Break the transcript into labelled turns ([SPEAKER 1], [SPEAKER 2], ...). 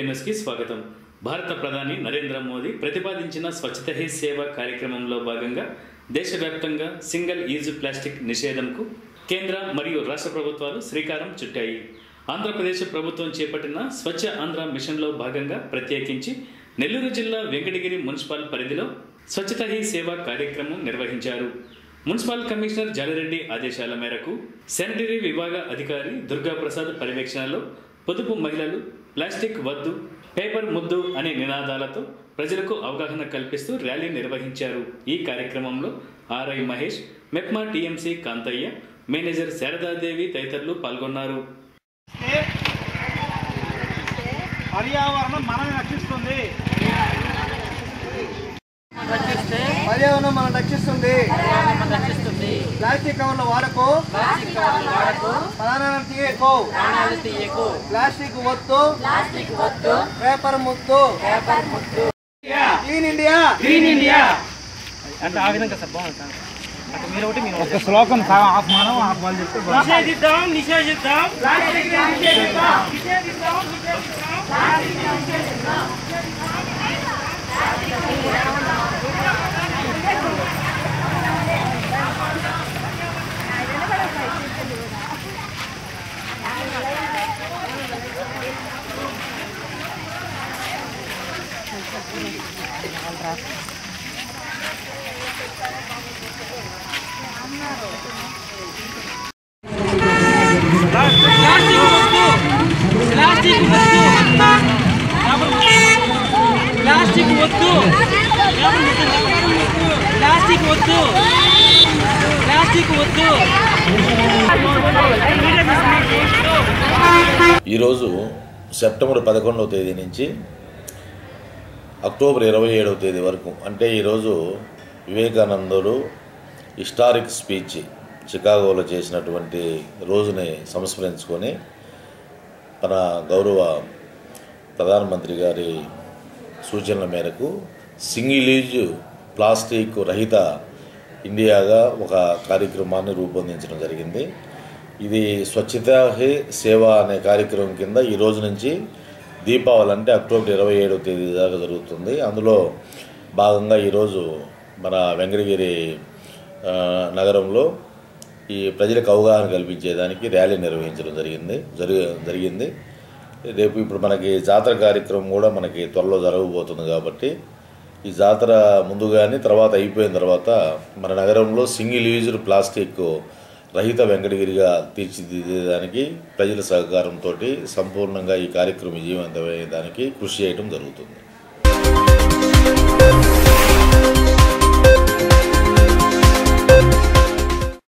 [SPEAKER 1] JP న్యూస్కి స్వాగతం. భారత ప్రధాని నరేంద్ర మోదీ ప్రతిపాదించిన స్వచ్ఛత హీ సేవ కార్యక్రమంలో భాగంగా దేశవ్యాప్తంగా సింగిల్ యూజ్ ప్లాస్టిక్ నిషేధంకు కేంద్ర మరియు రాష్ట్ర ప్రభుత్వాలు శ్రీకారం చుట్టాయి. ఆంధ్రప్రదేశ్ ప్రభుత్వం చేపట్టిన స్వచ్ఛ ఆంధ్ర మిషన్లో భాగంగా ప్రత్యేకించి నెల్లూరు జిల్లా వెంకటగిరి మున్సిపల్ పరిధిలో స్వచ్ఛత హీ సేవ కార్యక్రమం నిర్వహించారు. మున్సిపల్ కమిషనర్ జాలిరెడ్డి ఆదేశాల మేరకు శానిటరీ విభాగ అధికారి దుర్గాప్రసాద్ పర్యవేక్షణలో పొదుపు మహిళలు ప్లాస్టిక్ వద్దు పేపర్ ముద్దు అనే నినాదాలతో ప్రజలకు అవగాహన కల్పిస్తూ ర్యాలీ నిర్వహించారు. ఈ కార్యక్రమంలో RI Mahesh MEPMA TMC Kantayya manager Sharadadevi తదితరులు పాల్గొన్నారు.
[SPEAKER 2] పర్యావరణం మనల్ని రక్షిస్తుంది.
[SPEAKER 3] రక్షిస్తే.
[SPEAKER 2] పర్యావరణం మనం రక్షిస్తుంది. ప్లాస్టిక్ కవర్ల వాడకు.
[SPEAKER 3] ప్లాస్టిక్ కవర్ల వాడకు.
[SPEAKER 2] ప్రాణాలను తీయకు.
[SPEAKER 3] ప్రాణాలు తీయకు.
[SPEAKER 2] ప్లాస్టిక్ వద్దు
[SPEAKER 3] ప్లాస్టిక్ వద్దు
[SPEAKER 2] పేపర్ ముద్దు
[SPEAKER 3] పేపర్ ముద్దు
[SPEAKER 2] క్లీన్ ఇండియా.
[SPEAKER 4] Green India. అంటే ఆ విధంగా సార్ బాగుంది సార్. అంటే మీరు ఒకటి మీరు ఒక శ్లోకం వాళ్ళు చెప్తే నిషేధిద్దాం నిషేధిద్దాం. ప్లాస్టిక్ వద్దు ప్లాస్టిక్ వద్దు ప్లాస్టిక్ వద్దు ప్లాస్టిక్ వద్దు ప్లాస్టిక్ వద్దు.
[SPEAKER 5] ఈరోజు సెప్టెంబర్ పదకొండవ తేదీ నుంచి అక్టోబర్ ఇరవై ఏడవ తేదీ వరకు. అంటే ఈరోజు వివేకానందుడు హిస్టారిక్ స్పీచ్ చికాగోలో చేసినటువంటి రోజుని సంస్మరించుకొని తన గౌరవ ప్రధానమంత్రి గారి సూచనల మేరకు సింగిల్ యూజ్ ప్లాస్టిక్ రహిత ఇండియాగా ఒక కార్యక్రమాన్ని రూపొందించడం జరిగింది. ఇది స్వచ్ఛత హే సేవ అనే కార్యక్రమం కింద ఈ రోజు నుంచి దీపావళి అంటే అక్టోబర్ ఇరవై ఏడవ తేదీ దాకా జరుగుతుంది. అందులో భాగంగా ఈరోజు మన వెంకటగిరి నగరంలో ఈ ప్రజలకు అవగాహన కల్పించేదానికి ర్యాలీ నిర్వహించడం జరిగింది. జరిగి జరిగింది. రేపు ఇప్పుడు మనకి జాతర కార్యక్రమం కూడా మనకి త్వరలో జరగబోతుంది కాబట్టి ఈ జాతర ముందుగానే తర్వాత అయిపోయిన తర్వాత మన నగరంలో సింగిల్ యూజ్డ్ ప్లాస్టిక్ రహిత వెంకటగిరిగా తీర్చిదిద్దేదానికి ప్రజల సహకారంతో సంపూర్ణంగా ఈ కార్యక్రమం విజయవంతమయ్యేదానికి కృషి చేయడం జరుగుతుంది.